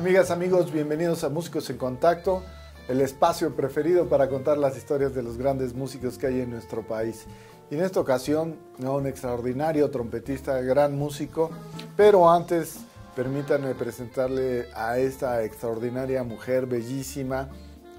Amigas, amigos, bienvenidos a Músicos en Contacto, el espacio preferido para contar las historias de los grandes músicos que hay en nuestro país. Y en esta ocasión, un extraordinario trompetista, gran músico, pero antes permítanme presentarle a esta extraordinaria mujer bellísima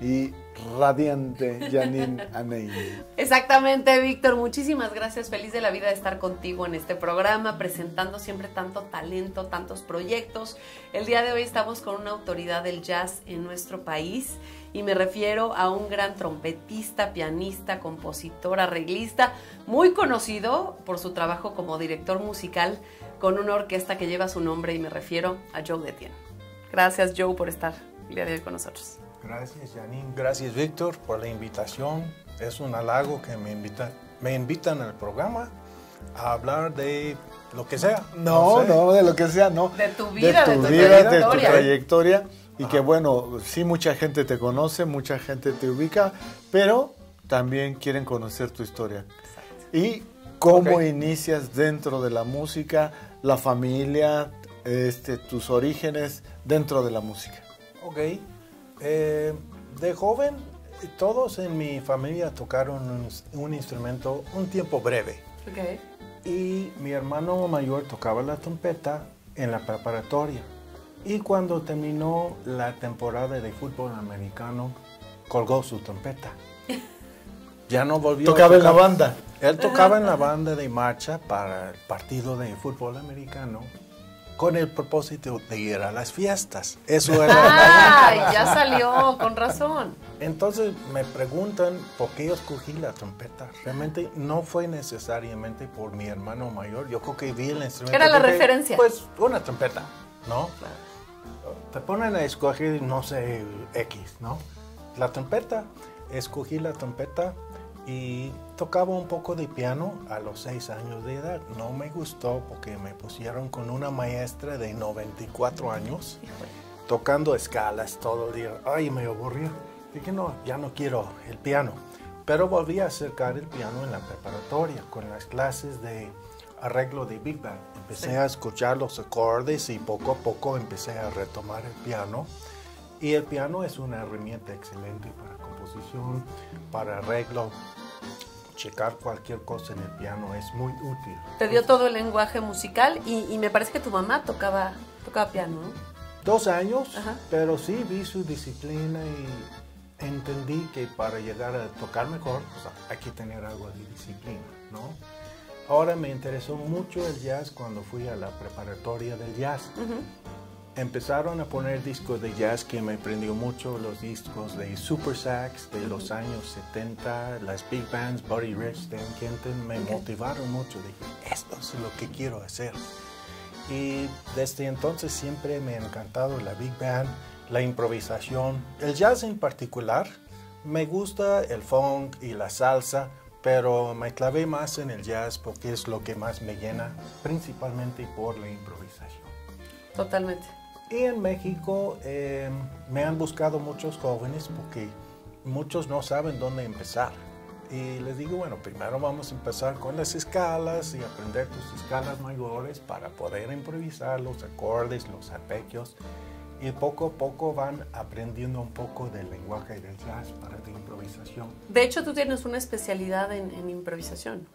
y radiante Janine Aney. Exactamente, Víctor. Muchísimas gracias. Feliz de la vida de estar contigo en este programa, presentando siempre tanto talento, tantos proyectos. El día de hoy estamos con una autoridad del jazz en nuestro país y me refiero a un gran trompetista, pianista, compositor, arreglista, muy conocido por su trabajo como director musical con una orquesta que lleva su nombre y me refiero a Joe Detien. Gracias, Joe, por estar el día de hoy con nosotros. Gracias, Janine. Gracias, Víctor, por la invitación. Es un halago que me, invitan, me invitan al programa a hablar de lo que sea. No, no, de lo que sea, no. De tu vida, de tu, vida, de tu trayectoria. Y que bueno, sí mucha gente te conoce, mucha gente te ubica, pero también quieren conocer tu historia. Y cómo inicias dentro de la música, la familia, este, tus orígenes dentro de la música. Ok. Eh, de joven, todos en mi familia tocaron un, instrumento un tiempo breve. Okay. Y mi hermano mayor tocaba la trompeta en la preparatoria. Y cuando terminó la temporada de fútbol americano, colgó su trompeta. Ya no volvió. Tocaba en la banda. Él tocaba en la banda de marcha para el partido de fútbol americano con el propósito de ir a las fiestas. Eso era. ¡Ah! ya salió, con razón. Entonces me preguntan por qué yo escogí la trompeta. Realmente no fue necesariamente por mi hermano mayor. Yo creo que vi el instrumento. Era la referencia. Pues una trompeta, ¿no? Te ponen a escoger, no sé, X, ¿no? La trompeta. Escogí la trompeta y tocaba un poco de piano a los seis años de edad. No me gustó porque me pusieron con una maestra de 94 años tocando escalas todo el día. Ay, me aburrió. Dije, no, ya no quiero el piano. Pero volví a acercar el piano en la preparatoria con las clases de arreglo de Big Band. Empecé a escuchar los acordes y poco a poco empecé a retomar el piano. Y el piano es una herramienta excelente para para arreglo, checar cualquier cosa en el piano es muy útil. Te dio todo el lenguaje musical y, me parece que tu mamá tocaba, tocaba piano, ¿no? Dos años, pero sí vi su disciplina y entendí que para llegar a tocar mejor pues, hay que tener algo de disciplina, ¿no? Ahora me interesó mucho el jazz cuando fui a la preparatoria del jazz empezaron a poner discos de jazz que me prendió mucho, los discos de Super Sax de los años 70, las big bands, Buddy Rich, Dan Kenton, me motivaron mucho. Dije, esto es lo que quiero hacer. Y desde entonces siempre me ha encantado la big band, la improvisación, el jazz en particular. Me gusta el funk y la salsa, pero me clavé más en el jazz porque es lo que más me llena, principalmente por la improvisación. Totalmente. Y en México em, me han buscado muchos jóvenes porque muchos no saben dónde empezar. Y les digo, bueno, primero vamos a empezar con las escalas y aprender tus escalas mayores para poder improvisar los acordes, los arpegios. Y poco a poco van aprendiendo un poco del lenguaje del jazz para la improvisación. De hecho, tú tienes una especialidad en, en improvisación.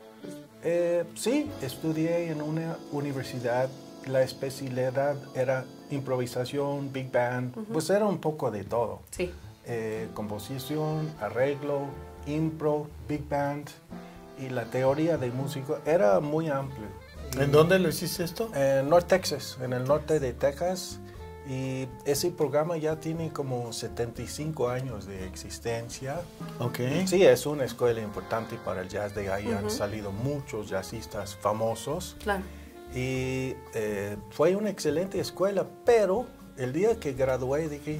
Eh, sí, estudié en una universidad la especialidad era improvisación, big band, pues era un poco de todo. Sí. Eh, composición, arreglo, impro, big band y la teoría del músico era muy amplio. ¿En dónde lo hiciste esto? En North Texas, en el norte de Texas. Y ese programa ya tiene como 75 años de existencia. Ok. Sí, es una escuela importante para el jazz. De ahí han salido muchos jazzistas famosos. Claro. Y eh, fue una excelente escuela, pero el día que gradué dije,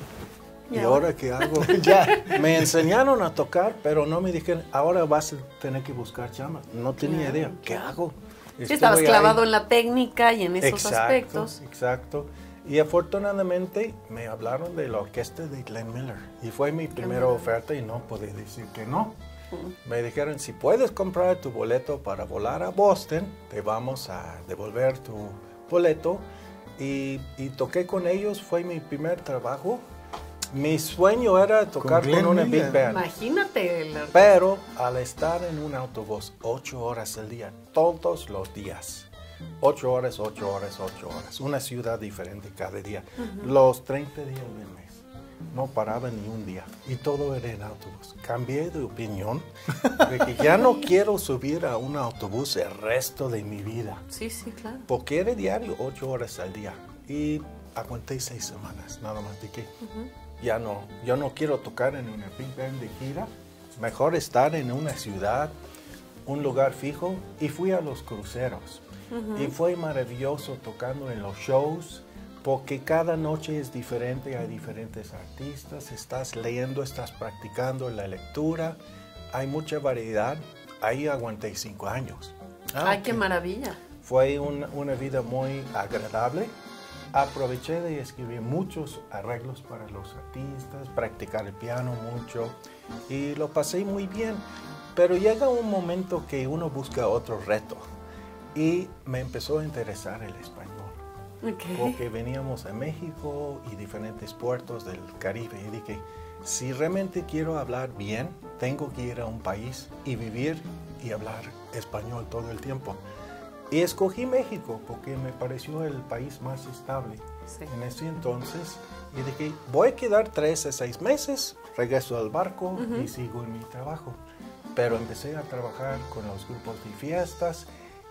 ¿y ahora qué hago? ya, me enseñaron a tocar, pero no me dijeron, ahora vas a tener que buscar chamas. No tenía idea, ¿qué hago? Sí, estabas clavado en la técnica y en esos aspectos. Exacto. Y afortunadamente me hablaron de la orquesta de Glenn Miller. Y fue mi primera oferta y no pude decir que no. Me dijeron, si puedes comprar tu boleto para volar a Boston, te vamos a devolver tu boleto y, y toqué con ellos, fue mi primer trabajo. Mi sueño era tocar Con con, una big band. Imagínate. el- Pero al estar en un autobús ocho horas al día, todos los días, ocho horas, ocho horas, ocho horas, una ciudad diferente cada día, los 30 días del mes, no paraba ni un día. Y todo era en autobús. Cambié de opinión de que ya no quiero subir a un autobús el resto de mi vida, Sí, sí, claro. porque era diario ocho horas al día. Y aguanté seis semanas, nada más de que ya no, yo no quiero tocar en una big band de gira, mejor estar en una ciudad, un lugar fijo. Y fui a los cruceros. Y fue maravilloso tocando en los shows porque cada noche es diferente, hay diferentes artistas, estás leyendo, estás practicando la lectura, hay mucha variedad. Ahí aguanté cinco años. Ay, qué maravilla. Fue un- una vida muy agradable. Aproveché de escribir muchos arreglos para los artistas, practicar el piano mucho y lo pasé muy bien. Pero llega un momento que uno busca otro reto y me empezó a interesar el español Ok. porque veníamos a México y diferentes puertos del Caribe y dije, si realmente quiero hablar bien, tengo que ir a un país y vivir y hablar español todo el tiempo. Y escogí México porque me pareció el país más estable Sí. en ese entonces. Y dije, voy a quedar tres a seis meses, regreso al barco y sigo en mi trabajo. Pero empecé a trabajar con los grupos de fiestas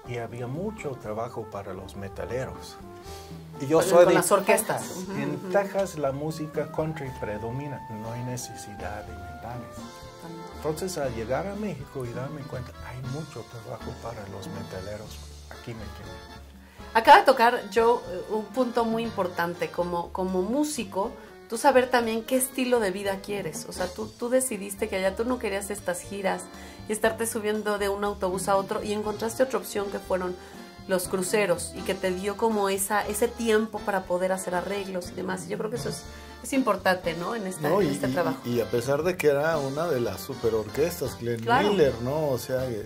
y había mucho trabajo para los metaleros. Y yo soy con de las orquestas. Texas. En ujú. Texas la música country predomina, no hay necesidad de metales. Entonces al llegar a México y darme cuenta, hay mucho trabajo para los metaleros, aquí me quedé. Acaba de tocar Joe eh, un punto muy importante como, como músico, tú saber también qué estilo de vida quieres. O sea, tú, tú decidiste que allá tú no querías estas giras y estarte subiendo de un autobús a otro y encontraste otra opción que fueron los cruceros y que te dio como esa, ese tiempo para poder hacer arreglos y demás. Y yo creo que eso es, es importante, ¿no? En, esta, No, en y, este y- trabajo. y a pesar de que era una de las super orquestas, Glenn Claro. Miller, ¿no? O sea, que,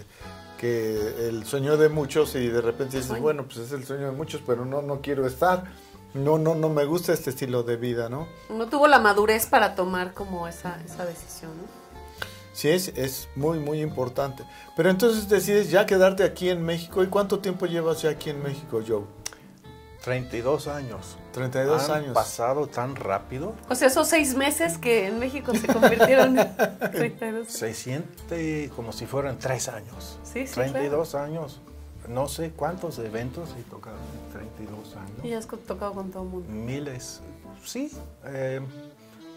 que el sueño de muchos y de repente dices, Sueño. bueno, pues es el sueño de muchos, pero no, no quiero estar. No, no, no me gusta este estilo de vida, ¿no? No tuvo la madurez para tomar como esa, esa decisión, ¿no? Sí, es, es muy, muy importante. Pero entonces decides ya quedarte aquí en México. ¿Y cuánto tiempo llevas ya aquí en México, Joe? 32 años. 32 Han años. pasado tan rápido. O sea, esos seis meses que en México se convirtieron en 32. Se siente como si fueran tres años. Sí, sí, 32 años. No sé cuántos eventos he tocado en 32 años. Y has tocado con todo el mundo. Miles. Sí. eh,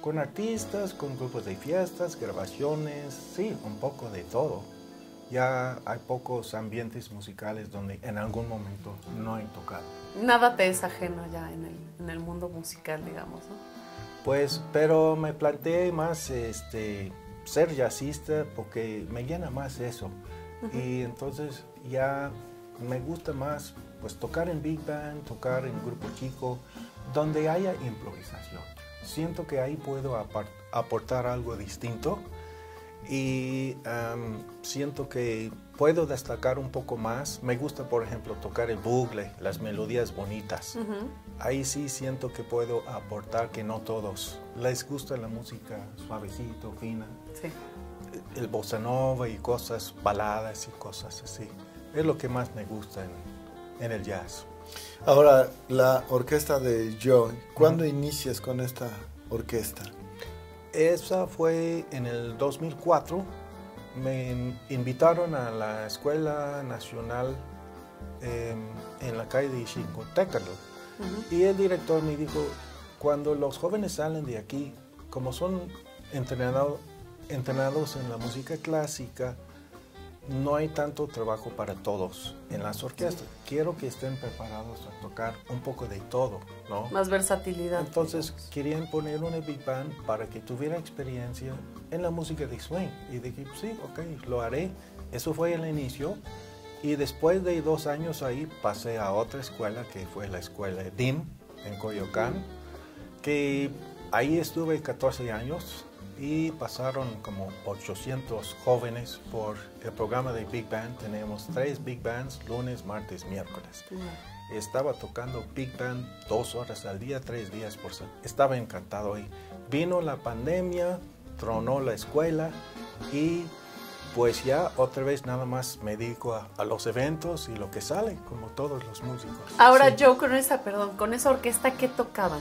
con artistas, con grupos de fiestas, grabaciones. Sí, un poco de todo. Ya hay pocos ambientes musicales donde en algún momento no he tocado. Nada te es ajeno ya en el, en el mundo musical, digamos, ¿no? Pues, pero me planteé más este, ser jazzista porque me llena más eso. Y entonces ya me gusta más pues tocar en big band, tocar en grupo chico, donde haya improvisación. Siento que ahí puedo aportar algo distinto y am, siento que puedo destacar un poco más. Me gusta, por ejemplo, tocar el bugle, las melodías bonitas. Ujú. Ahí sí siento que puedo aportar que no todos les gusta la música suavecito, fina, Sí. el bossa nova y cosas, baladas y cosas así. Es lo que más me gusta en, en el jazz. Ahora, la orquesta de Joe, ¿cuándo inicias con esta orquesta? Esa fue en el 2004. Me invitaron a la Escuela Nacional em, en la calle de Xicotécalo. Ujú. Y el director me dijo, cuando los jóvenes salen de aquí, como son entrenado- entrenados en la música clásica, no hay tanto trabajo para todos en las orquestas. Quiero que estén preparados a tocar un poco de todo, ¿no? Más versatilidad. Entonces querían poner una big band para que tuviera experiencia en la música de swing. Y dije, sí, ok, lo haré. Eso fue el inicio. Y después de dos años ahí pasé a otra escuela, que fue la escuela DIM en Coyoacán, que ahí estuve 14 años y pasaron como 800 jóvenes por el programa de Big Band. Tenemos tres Big Bands, lunes, martes, miércoles. Estaba tocando Big Band dos horas al día, tres días por semana. Estaba encantado ahí. Vino la pandemia, tronó la escuela y pues ya otra vez nada más me dedico a, los eventos y lo que sale, como todos los músicos. Ahora yo con esa, perdón, con esa orquesta, ¿qué tocaban?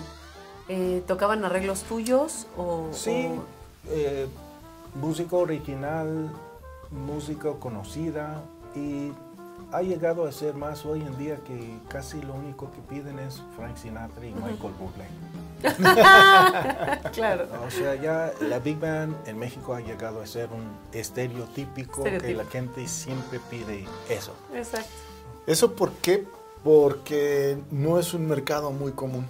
Eh, ¿Tocaban arreglos tuyos o...? Sí, eh, música original, música conocida y ha llegado a ser más hoy en día que casi lo único que piden es Frank Sinatra y Michael Bublé. claro. O sea, ya la Big Band en México ha llegado a ser un estereotípico, que la gente siempre pide eso. Exacto. ¿Eso por qué? Porque no es un mercado muy común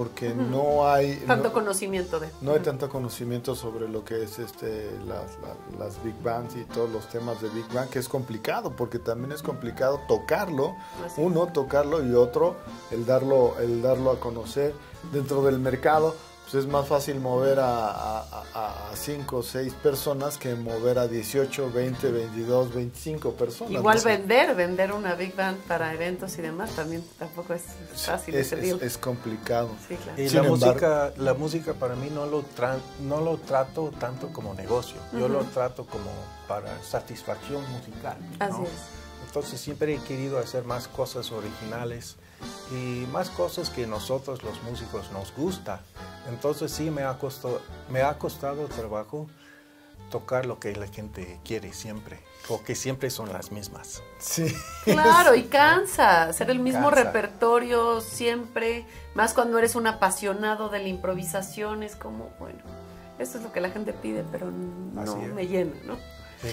porque no hay tanto conocimiento de. no hay tanto conocimiento sobre lo que es este las, big bands y todos los temas de big band que es complicado porque también es complicado tocarlo uno tocarlo y otro el darlo el darlo a conocer dentro del mercado pues es más fácil mover a 5 o 6 personas que mover a 18, 20, 22, 25 personas. Igual vender, vender una big band para eventos y demás también tampoco es fácil. Es, es, complicado. Y la, música, la música para mí no lo, no lo trato tanto como negocio, yo lo trato como para satisfacción musical. Así es. Entonces siempre he querido hacer más cosas originales y más cosas que nosotros los músicos nos gusta. Entonces sí me ha costado, me ha costado trabajo tocar lo que la gente quiere siempre, porque siempre son las mismas. Sí. Claro, y cansa, hacer el mismo repertorio siempre, más cuando eres un apasionado de la improvisación, es como, bueno, esto es lo que la gente pide, pero no me llena, ¿no? Sí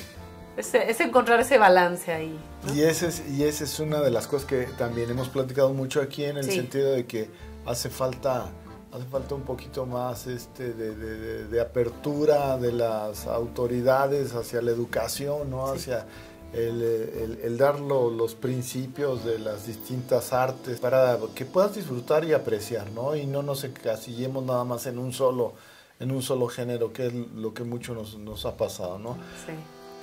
es, encontrar ese balance ahí. Y, ese es, y esa es una de las cosas que también hemos platicado mucho aquí en el sentido de que hace falta hace falta un poquito más este de, apertura de las autoridades hacia la educación, ¿no? hacia el, dar los principios de las distintas artes para que puedas disfrutar y apreciar, ¿no? Y no nos encasillemos nada más en un solo, en un solo género, que es lo que mucho nos, nos ha pasado, ¿no? Sí.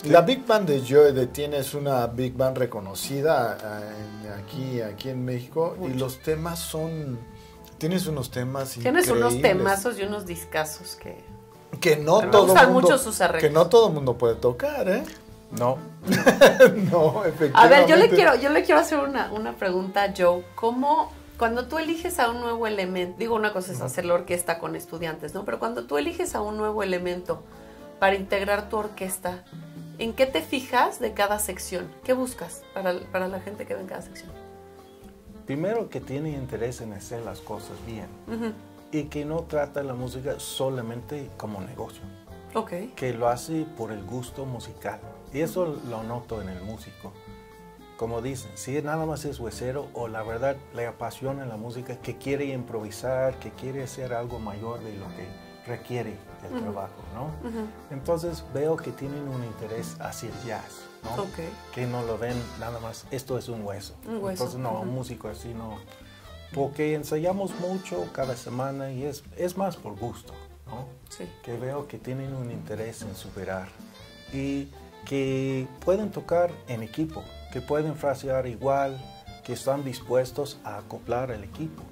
La Big Band de Joe de Tiene es una Big Band reconocida eh, aquí, aquí en México y los temas son... Tienes unos temas Tienes unos temazos y unos discazos que... Que no todo mundo, Que no todo mundo puede tocar, ¿eh? No. no, efectivamente. A ver, yo le quiero, yo le quiero hacer una, una pregunta a Joe. ¿Cómo, cuando tú eliges a un nuevo elemento, digo una cosa es hacer la orquesta con estudiantes, ¿no? Pero cuando tú eliges a un nuevo elemento para integrar tu orquesta, ¿En qué te fijas de cada sección? ¿Qué buscas para, la gente que ve en cada sección? Primero que tiene interés en hacer las cosas bien y que no trata la música solamente como negocio. Okay. Que lo hace por el gusto musical. Y eso lo noto en el músico. Como dicen, si nada más es huesero o la verdad le apasiona la música, que quiere improvisar, que quiere hacer algo mayor de lo que requiere el trabajo, ¿no? Entonces veo que tienen un interés hacia el jazz, ¿no? Que no lo ven nada más, esto es un hueso. Entonces no, un músico así no. Porque ensayamos mucho cada semana y es, es más por gusto, ¿no? Sí. Que veo que tienen un interés en superar y que pueden tocar en equipo, que pueden frasear igual, que están dispuestos a acoplar al equipo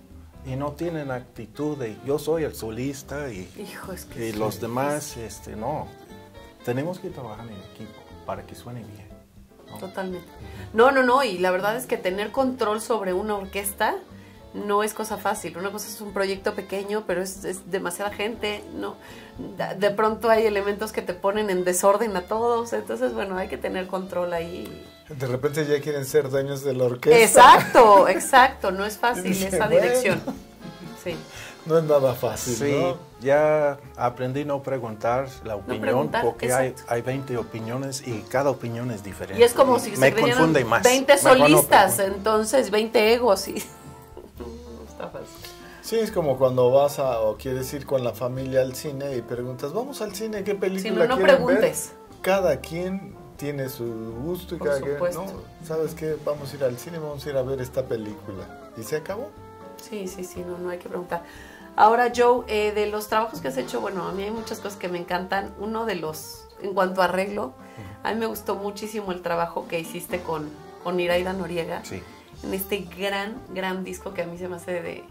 y no tienen actitud de yo soy el solista y, los demás, este, no. Tenemos que trabajar en equipo para que suene bien. Totalmente. No, no, no, y la verdad es que tener control sobre una orquesta no es cosa fácil. Una cosa es un proyecto pequeño, pero es, demasiada gente, ¿no? De pronto hay elementos que te ponen en desorden a todos, entonces, bueno, hay que tener control ahí. De repente ya quieren ser dueños de la orquesta. Exacto, exacto, no es fácil esa dirección. Sí. No es nada fácil. Sí, ya aprendí no preguntar la opinión porque hay, hay 20 opiniones y cada opinión es diferente. Y es como si me confunde más. 20 solistas, entonces 20 egos y fácil. Sí, es como cuando vas a o quieres ir con la familia al cine y preguntas, "Vamos al cine, ¿qué película si no, no preguntes. Cada quien tiene su gusto y cada quien, no, ¿sabes qué? Vamos a ir al cine, vamos a ir a ver esta película. ¿Y se acabó? Sí, sí, sí, no, no hay que preguntar. Ahora, Joe, eh, de los trabajos que has hecho, bueno, a mí hay muchas cosas que me encantan. Uno de los, en cuanto a arreglo, a mí me gustó muchísimo el trabajo que hiciste con, con Iraida Noriega. Sí. En este gran, gran disco que a mí se me hace de,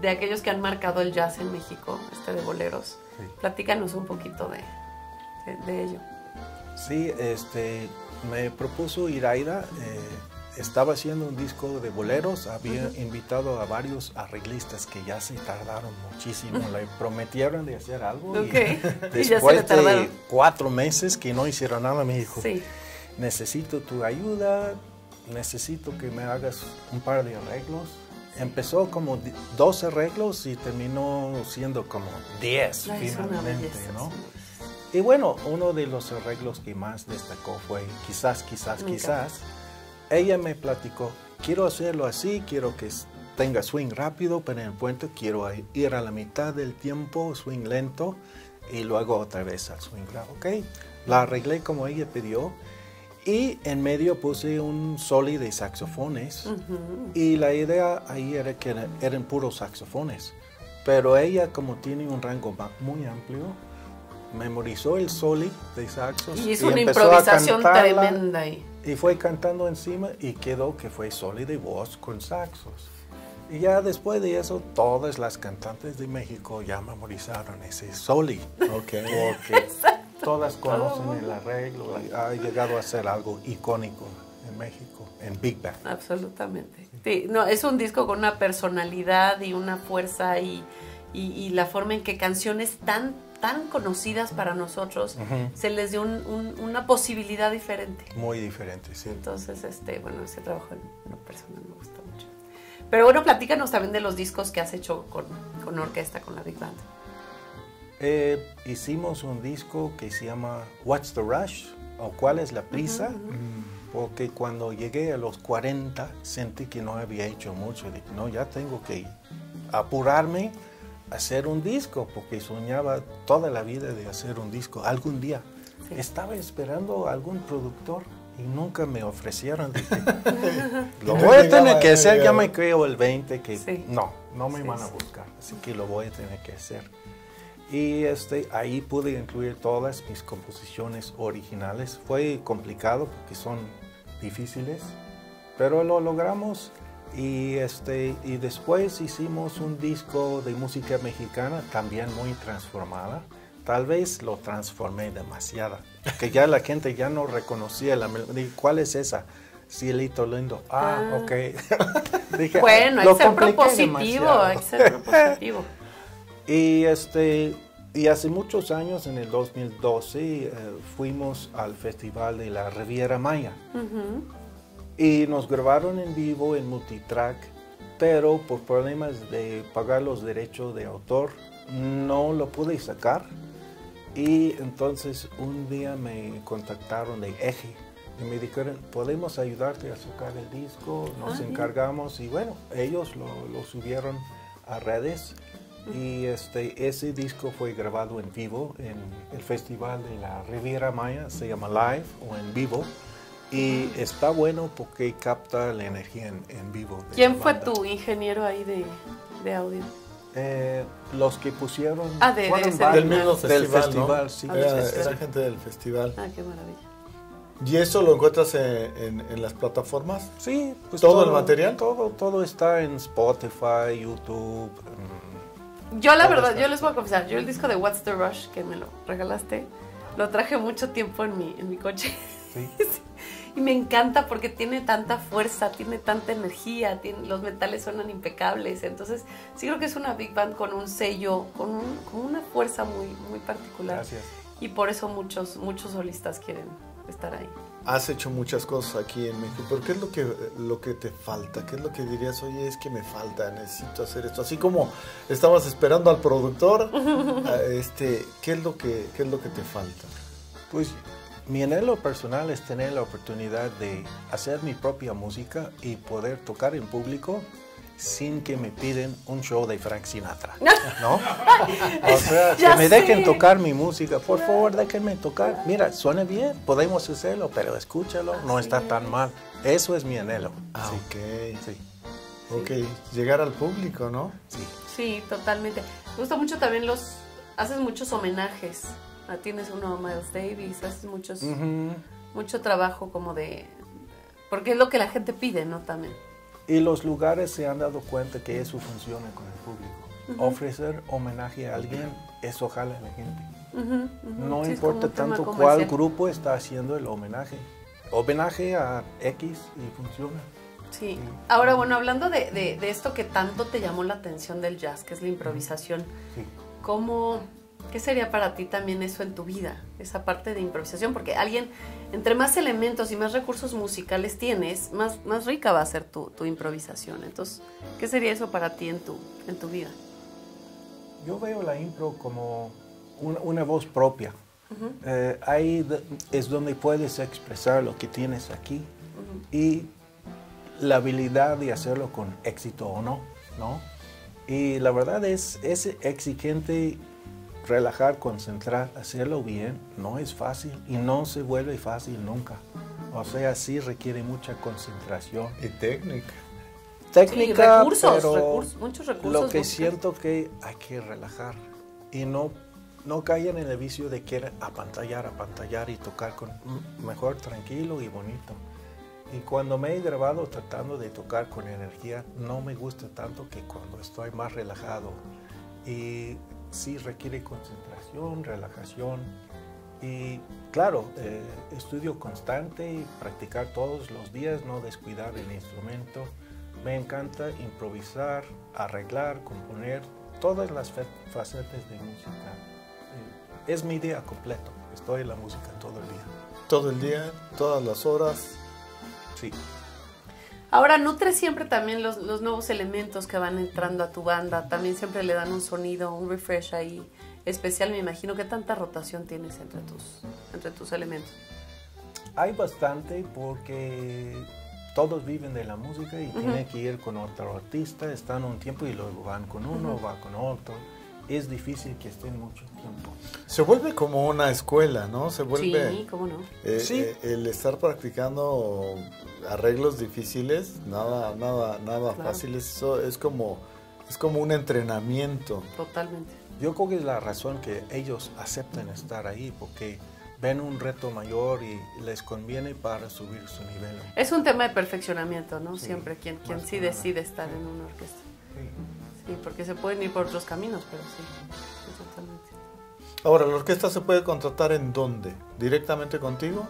de aquellos que han marcado el jazz en México, este de boleros. Sí. Platícanos un poquito de, de, de ello. Sí, este, me propuso Iraida, eh, estaba haciendo un disco de boleros, había invitado a varios arreglistas que ya se tardaron muchísimo, le prometieron de hacer algo Ok, y y después tardaron. de cuatro meses que no hicieron nada me dijo, Sí. necesito tu ayuda, necesito que me hagas un par de arreglos. Empezó como di- dos arreglos y terminó siendo como diez Ay, es una finalmente, belleza, ¿no? Y bueno, uno de los arreglos que más destacó fue quizás, quizás, Nunca. quizás. Ella me platicó, quiero hacerlo así, quiero que tenga swing rápido, pero en el puente quiero ir a la mitad del tiempo, swing lento, y luego otra vez al swing. Ok, la arreglé como ella pidió. Y en medio puse un soli de saxofones. Ujú. Y la idea ahí era que era- eran puros saxofones. Pero ella, como tiene un rango muy amplio, memorizó el soli de saxos. Y hizo una empezó a improvisación cantarla, tremenda ahí. Y fue cantando encima y quedó que fue soli de voz con saxos. Y ya después de eso, todas las cantantes de México ya memorizaron ese soli. Ok. Porque todas conocen el arreglo. Ha llegado a ser algo icónico en México, en Big Band. Absolutamente. Sí, no, es un disco con una personalidad y una fuerza y, y- y la forma en que canciones tan, tan conocidas para nosotros Ujú. se les dio un- un- una posibilidad diferente. Muy diferente, sí. Entonces, este, bueno, ese trabajo en lo personal me gustó mucho. Pero bueno, platícanos también de los discos que has hecho con, con orquesta, con la Big Band. Eh, hicimos un disco que se llama What's the Rush? o ¿Cuál es la prisa? Porque cuando llegué a los 40 sentí que no había hecho mucho. Dije, no, ya tengo que apurarme a hacer un disco, porque soñaba toda la vida de hacer un disco algún día. Sí. Estaba esperando a algún productor y nunca me ofrecieron. Dije, lo voy a tener que hacer, ya me creo el 20 que Sí. no, no me Sí, van a buscar, así que lo voy a tener que hacer. Y este, ahí pude incluir todas mis composiciones originales. Fue complicado porque son difíciles, pero lo logramos. Y, este, y después hicimos un disco de música mexicana, también muy transformada. Tal vez lo transformé demasiado, que ya la gente ya no reconocía la melodía. ¿Cuál es esa? Cielito lindo. Ah, Ah. ok. Dije, Bueno, hay que ser propositivo, hay que ser propositivo. Y, este, y hace muchos años, en el 2012, eh, fuimos al Festival de la Riviera Maya. Y nos grabaron en vivo en multitrack, pero por problemas de pagar los derechos de autor, no lo pude sacar. Y entonces un día me contactaron de Eje y me dijeron, podemos ayudarte a sacar el disco, nos Ah, encargamos y bueno, ellos lo, lo subieron a redes y este, ese disco fue grabado en vivo en el festival de la Riviera Maya, se llama Live o en vivo y está bueno porque capta la energía en, en vivo. de ¿Quién fue tu ingeniero ahí de, de audio? Eh, los que pusieron Ah, de- de fueron ese- varios Del mismo del festival, festival, ¿no? sí. Ah, Era, gente del festival. Ah, qué maravilla. ¿Y eso lo encuentras en, en- en las plataformas? Sí, pues ¿Todo el material? Todo, todo está en Spotify, YouTube. Yo la verdad, está. yo les voy a confesar, yo el disco de What's the Rush que me lo regalaste, lo traje mucho tiempo en mi, en mi coche. sí. Y me encanta porque tiene tanta fuerza, tiene tanta energía, tiene- los metales suenan impecables. Entonces, sí creo que es una big band con un sello, con, un- con una fuerza muy, muy particular. Gracias. Y por eso muchos, muchos solistas quieren estar ahí. Has hecho muchas cosas aquí en México, pero ¿qué es lo que, lo que te falta? ¿Qué es lo que dirías, oye, es que me falta, necesito hacer esto? Así como estabas esperando al productor, este, ¿qué, es lo que, ¿qué es lo que te falta? Pues mi anhelo personal es tener la oportunidad de hacer mi propia música y poder tocar en público sin que me piden un show de Frank Sinatra, ¿no? O sea, que me dejen sé. tocar mi música, por favor, déjenme tocar. Mira, suena bien, podemos hacerlo, pero escúchalo, no está tan mal. Eso es mi anhelo. Ah, sí. ok. Sí, Ok, llegar al público, ¿no? sí. Sí, totalmente. Me gusta mucho también los, haces muchos homenajes. Ah, tienes uno a Miles Davis, haces muchos, mucho trabajo como de, porque es lo que la gente pide, ¿no? También. Y los lugares se han dado cuenta que eso funciona con el público. Ofrecer homenaje a alguien, eso jala a la gente. No importa tanto cuál grupo está haciendo el homenaje. Homenaje a X y funciona. Sí. Ahora, bueno, hablando de, de, esto que tanto te llamó la atención del jazz, que es la improvisación, sí. ¿cómo, ¿qué sería para ti también eso en tu vida? Esa parte de improvisación, porque alguien, entre más elementos y más recursos musicales tienes, más, más rica va a ser tu, tu improvisación. Entonces, ¿qué sería eso para ti en tu, en tu vida? Yo veo la impro como una, voz propia. Eh, ahí es donde puedes expresar lo que tienes aquí y la habilidad de hacerlo con éxito o no, ¿no? Y la verdad es, es exigente relajar, concentrar, hacerlo bien, no es fácil y no se vuelve fácil nunca. O sea, sí requiere mucha concentración. Y técnica. Técnica, pero muchos recursos. Lo que siento que hay que relajar y no, no caigan en el vicio de querer apantallar, apantallar y tocar con mejor tranquilo y bonito. Y cuando me he grabado tratando de tocar con energía, no me gusta tanto que cuando estoy más relajado. Y sí requiere concentración, relajación. Y claro, eh, estudio constante y practicar todos los días, no descuidar el instrumento. Me encanta improvisar, arreglar, componer, todas las facetas de música. Eh, es mi día completo, estoy en la música todo el día. Todo el día, todas las horas, Sí. Ahora, nutre siempre también los, nuevos elementos que van entrando a tu banda. También siempre le dan un sonido, un refresh ahí especial. Me imagino que tanta rotación tienes entre tus, entre tus elementos. Hay bastante porque todos viven de la música y tienen que ir con otro artista. Están un tiempo y luego van con uno, va con otro es difícil que estén mucho tiempo. Se vuelve como una escuela, ¿no? Se vuelve. Sí, cómo no. Eh, sí. Eh, el estar practicando arreglos difíciles, nada, nada, nada fácil. Eso es como, es como un entrenamiento. Totalmente. Yo creo que es la razón que ellos aceptan estar ahí, porque ven un reto mayor y les conviene para subir su nivel. Es un tema de perfeccionamiento, ¿no? Siempre quien, quien sí decide estar en una orquesta. Sí. Sí, porque se pueden ir por otros caminos, pero sí, totalmente. Ahora, ¿la orquesta se puede contratar en dónde? ¿Directamente contigo?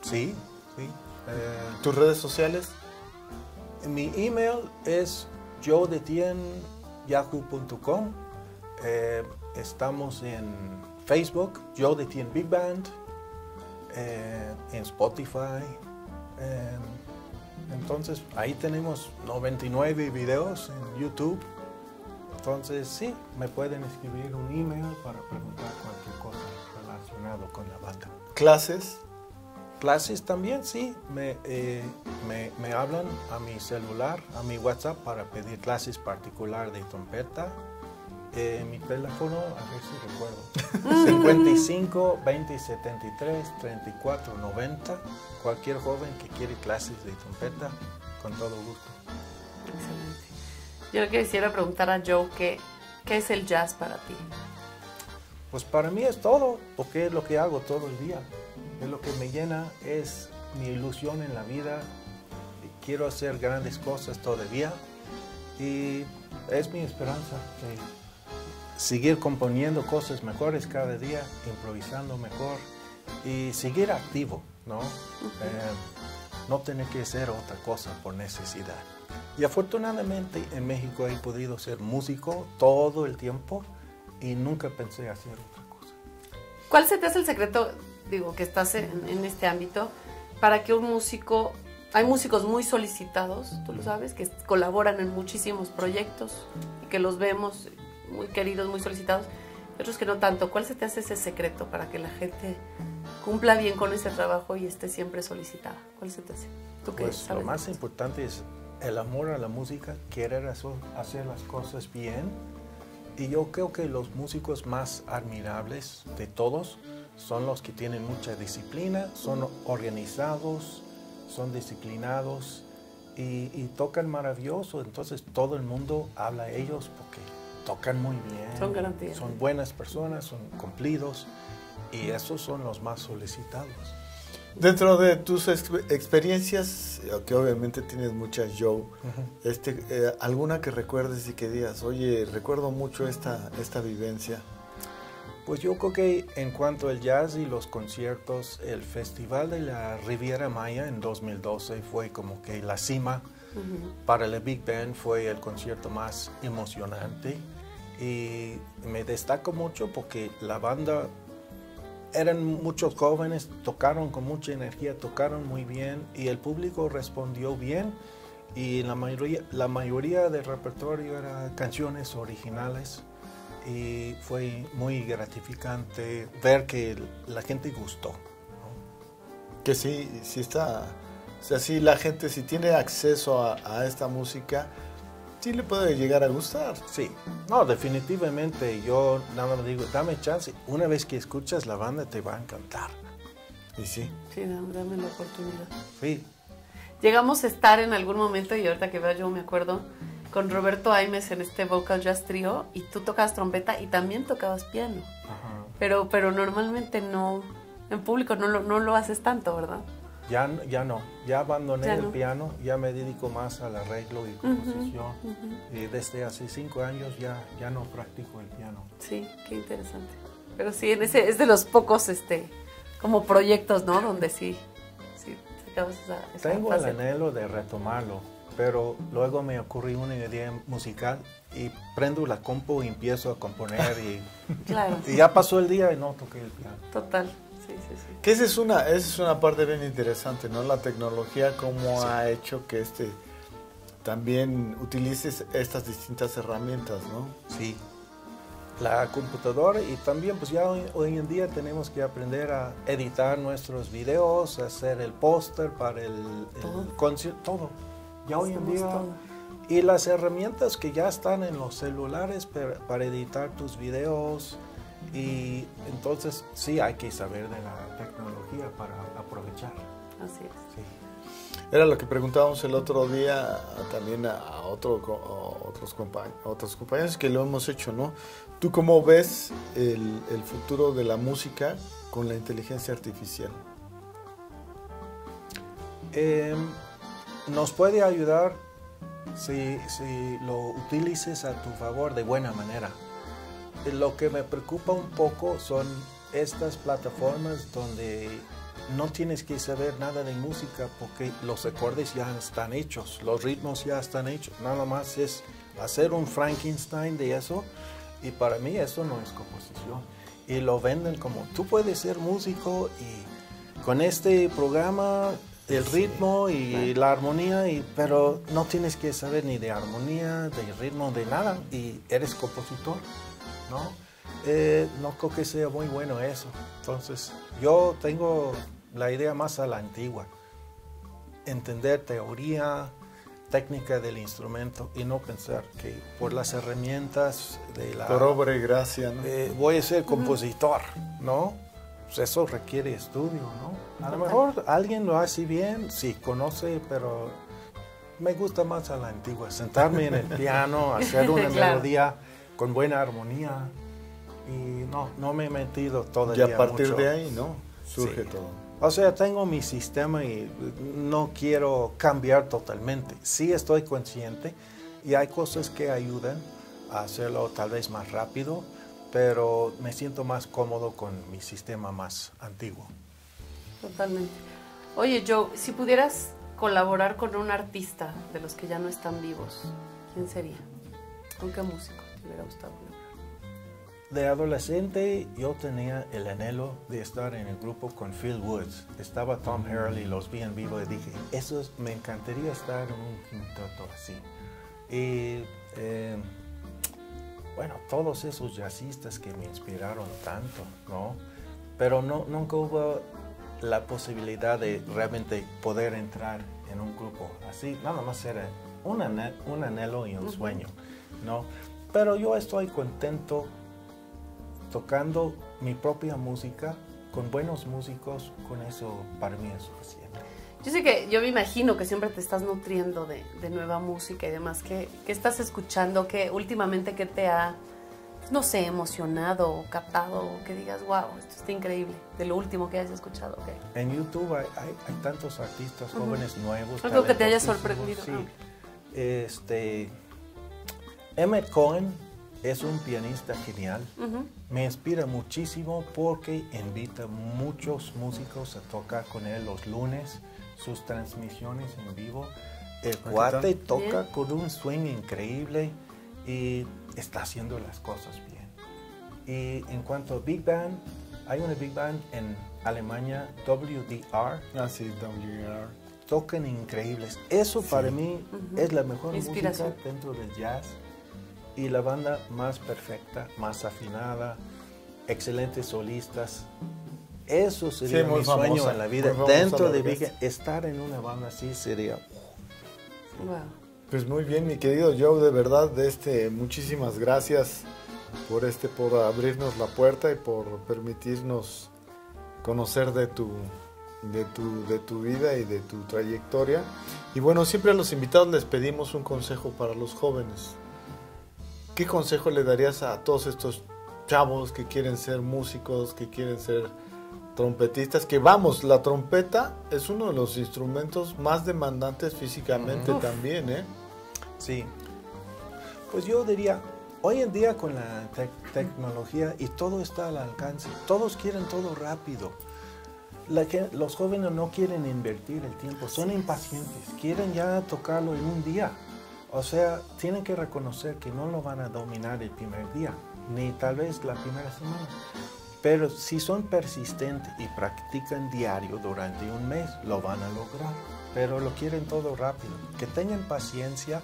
Sí, sí. Eh, ¿Tus redes sociales? Mi email es yahoo.com Eh, estamos en Facebook, Joe Big Band, eh, en Spotify. Eh, entonces, ahí tenemos 99 videos en YouTube. Entonces, sí, me pueden escribir un email para preguntar cualquier cosa relacionado con la banda. ¿Clases? Clases también, sí. Me, eh, me, me, hablan a mi celular, a mi WhatsApp para pedir clases particular de trompeta. Eh, mi teléfono, a ver si recuerdo, 55 20 73 34 90. Cualquier joven que quiere clases de trompeta, con todo gusto. Yo quisiera preguntar a Joe qué, qué es el jazz para ti. Pues para mí es todo, porque es lo que hago todo el día. Es lo que me llena, es mi ilusión en la vida. Quiero hacer grandes cosas todavía y es mi esperanza seguir componiendo cosas mejores cada día, improvisando mejor y seguir activo, ¿no? Eh, no tener que hacer otra cosa por necesidad. Y afortunadamente en México he podido ser músico todo el tiempo y nunca pensé hacer otra cosa. ¿Cuál se te hace el secreto, digo, que estás en, este ámbito, para que un músico, hay músicos muy solicitados, tú lo sabes, que colaboran en muchísimos proyectos y que los vemos muy queridos, muy solicitados, y otros que no tanto. ¿Cuál se te hace ese secreto para que la gente cumpla bien con ese trabajo y esté siempre solicitada? ¿Cuál se te hace? ¿Tú qué pues lo más importante es el amor a la música, querer hacer las cosas bien. Y yo creo que los músicos más admirables de todos son los que tienen mucha disciplina, son organizados, son disciplinados y, tocan maravilloso. Entonces todo el mundo habla a ellos porque tocan muy bien. Son garantías. Son buenas personas, son cumplidos y esos son los más solicitados. Dentro de tus experiencias, que obviamente tienes muchas, Joe, este, eh, ¿alguna que recuerdes y que digas, oye, recuerdo mucho esta, esta vivencia? Pues yo creo que en cuanto al jazz y los conciertos, el Festival de la Riviera Maya en 2012 fue como que la cima. Para el Big Band fue el concierto más emocionante y me destaco mucho porque la banda eran muchos jóvenes, tocaron con mucha energía, tocaron muy bien y el público respondió bien y la mayoría, la mayoría del repertorio era canciones originales y fue muy gratificante ver que la gente gustó. Que sí, sí está, o sea, sí la gente si tiene acceso a esta música, sí le puede llegar a gustar. Sí, no, definitivamente yo nada más digo, dame chance, una vez que escuchas la banda te va a encantar. Y sí. Sí, dame, la oportunidad. Sí. Llegamos a estar en algún momento, y ahorita que veo yo me acuerdo, con Roberto Aimes en este Vocal Jazz Trio, y tú tocabas trompeta y también tocabas piano. Ajá. Pero, pero normalmente no, en público no lo, no lo haces tanto, ¿verdad? Ya, ya no, ya abandoné el piano, ya me dedico más al arreglo y composición. Y desde hace cinco años ya, ya no practico el piano. Sí, qué interesante. Pero sí, en ese es de los pocos este, como proyectos, ¿no? Donde sí, sí esa, Tengo el anhelo de retomarlo, pero luego me ocurrió una idea musical y prendo la compu y empiezo a componer y, claro. y ya pasó el día y no toqué el piano. Total. Que esa es una, esa es una parte bien interesante, ¿no? La tecnología, cómo ha hecho que este también utilices estas distintas herramientas, ¿no? Sí. La computadora y también pues ya hoy, en día tenemos que aprender a editar nuestros videos, hacer el póster para el, concierto, todo. Ya hoy en día... Y las herramientas que ya están en los celulares para editar tus videos, y entonces sí hay que saber de la tecnología para aprovechar. Así es. Era lo que preguntábamos el otro día también a, otro, otros, otros compañeros que lo hemos hecho, ¿no? ¿Tú cómo ves el, el futuro de la música con la inteligencia artificial? Em, nos puede ayudar si, si lo utilices a tu favor de buena manera. Lo que me preocupa un poco son estas plataformas donde no tienes que saber nada de música porque los acordes ya están hechos, los ritmos ya están hechos. Nada más es hacer un Frankenstein de eso y para mí eso no es composición. Y lo venden como tú puedes ser músico y con este programa el ritmo y la armonía, y, pero no tienes que saber ni de armonía, de ritmo, de nada y eres compositor. ¿No? Eh, no creo que sea muy bueno eso. Entonces, yo tengo la idea más a la antigua. Entender teoría, técnica del instrumento y no pensar que por las herramientas de la... Por obra y gracia, eh, voy a ser compositor, ¿no? Pues eso requiere estudio, ¿no? A lo mejor alguien lo hace bien, sí, conoce, pero me gusta más a la antigua. Sentarme en el piano, hacer una melodía con buena armonía. Y no, no me he metido todavía. Y a partir de ahí, ¿no? Surge todo. O sea, tengo mi sistema y no quiero cambiar totalmente. Sí estoy consciente y hay cosas que ayudan a hacerlo tal vez más rápido, pero me siento más cómodo con mi sistema más antiguo. Totalmente. Oye, Joe, si pudieras colaborar con un artista de los que ya no están vivos, ¿quién sería? ¿Con qué músico? De adolescente yo tenía el anhelo de estar en el grupo con Phil Woods. Estaba Tom Harrell y los vi en vivo y dije, eso me encantaría estar en un quinteto así. Y eh, bueno, todos esos jazzistas que me inspiraron tanto, ¿no? Pero no, nunca hubo la posibilidad de realmente poder entrar en un grupo así. Nada más era un anhelo y un sueño, ¿no? Pero yo estoy contento tocando mi propia música con buenos músicos, con eso para mí es suficiente. Yo sé que, yo me imagino que siempre te estás nutriendo de, nueva música y demás. ¿Qué, estás escuchando? ¿Qué últimamente qué te ha, no sé, emocionado o captado? que digas, wow, esto está increíble, de lo último que hayas escuchado. En YouTube hay, tantos artistas jóvenes nuevos. Algo que te haya sorprendido. Sí. Este, Emmett Cohen es un pianista genial. Me inspira muchísimo porque invita muchos músicos a tocar con él los lunes sus transmisiones en vivo. El cuate toca con un swing increíble y está haciendo las cosas bien. Y en cuanto a Big Band, hay una Big Band en Alemania, WDR. Ah, sí, WDR. Tocan increíbles. Eso para mí es la mejor música dentro del jazz y la banda más perfecta, más afinada, excelentes solistas. Eso sería mi sueño en la vida. Dentro de Big estar en una banda así sería. Pues muy bien, mi querido Joe, de verdad, de este, muchísimas gracias por este, por abrirnos la puerta y por permitirnos conocer de tu, de tu, de tu vida y de tu trayectoria. Y bueno, siempre a los invitados les pedimos un consejo para los jóvenes. ¿Qué consejo le darías a todos estos chavos que quieren ser músicos, que quieren ser trompetistas, que vamos, la trompeta es uno de los instrumentos más demandantes físicamente también, ¿eh? Sí. Pues yo diría, hoy en día con la tecnología y todo está al alcance, todos quieren todo rápido. La que, los jóvenes no quieren invertir el tiempo, son impacientes, quieren ya tocarlo en un día. O sea, tienen que reconocer que no lo van a dominar el primer día, ni tal vez la primera semana. Pero si son persistentes y practican diario durante un mes, lo van a lograr. Pero lo quieren todo rápido. Que tengan paciencia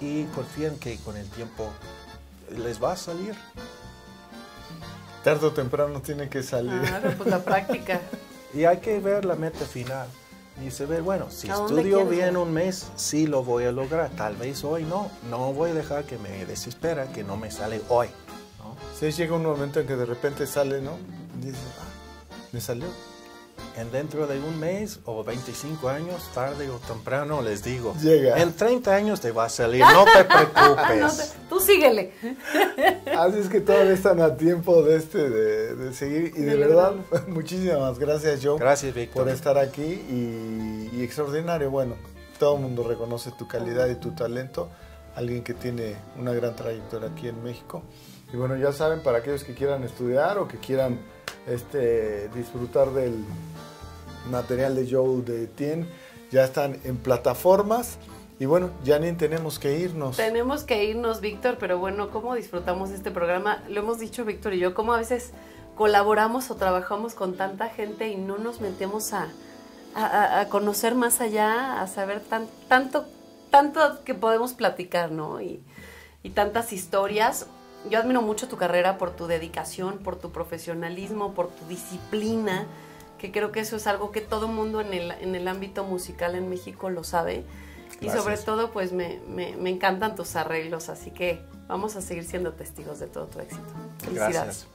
y confíen que con el tiempo les va a salir. Tarde o temprano tiene que salir. Claro, pues la práctica. y hay que ver la meta final. Y se ve, bueno, si estudio bien un mes, sí lo voy a lograr. Tal vez hoy no. No voy a dejar que me desespera que no me sale hoy. Sí, llega un momento en que de repente sale, ¿no? Dice, ah, me salió. En dentro de un mes o 25 años, tarde o temprano, les digo. Llega. En 30 años te va a salir, no te preocupes. tú síguele. Así es que todavía están a tiempo de este, de, seguir. Y de, verdad, muchísimas gracias, Joe. Gracias, Víctor. Por estar aquí y, y extraordinario. Bueno, todo el mundo reconoce tu calidad y tu talento. Alguien que tiene una gran trayectoria aquí en México. Y bueno, ya saben, para aquellos que quieran estudiar o que quieran este, disfrutar del material de Joe de Tien, ya están en plataformas. Y bueno, ya ni tenemos que irnos. Tenemos que irnos, Víctor, pero bueno, ¿cómo disfrutamos este programa? Lo hemos dicho Víctor y yo, cómo a veces colaboramos o trabajamos con tanta gente y no nos metemos a, a, conocer más allá, a saber tan, tanto, tanto que podemos platicar, ¿no? Y, y tantas historias yo admiro mucho tu carrera por tu dedicación, por tu profesionalismo, por tu disciplina, que creo que eso es algo que todo mundo en el, en el ámbito musical en México lo sabe. Y sobre todo, pues me, me, encantan tus arreglos, así que vamos a seguir siendo testigos de todo tu éxito. Felicidades. Gracias.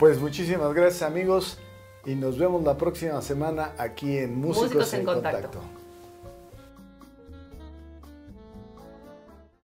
Pues muchísimas gracias amigos y nos vemos la próxima semana aquí en Músicos, en, contacto.